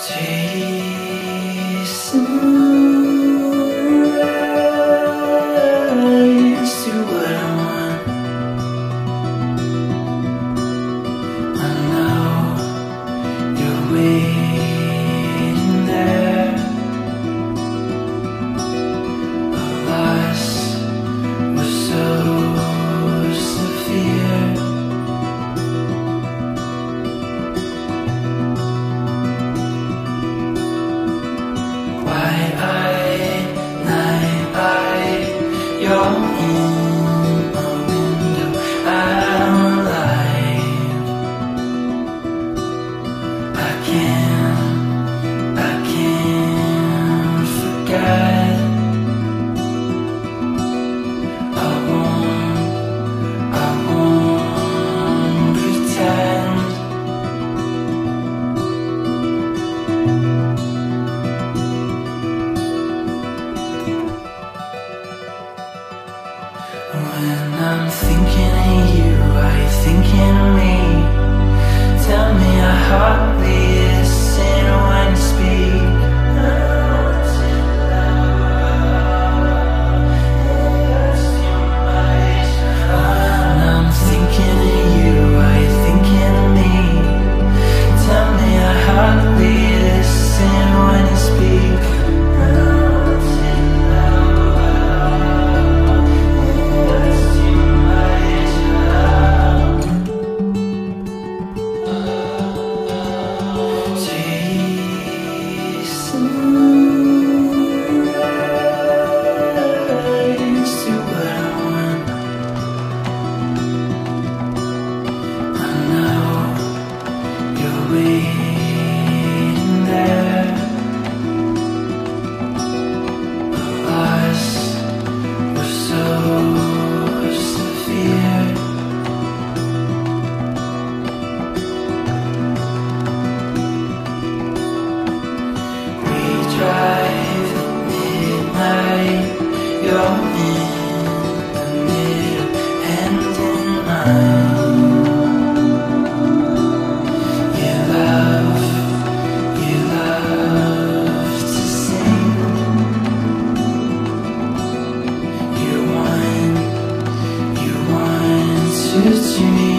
记忆。 주여 When I'm thinking of you, are you thinking of me? Tell me I hardly You. me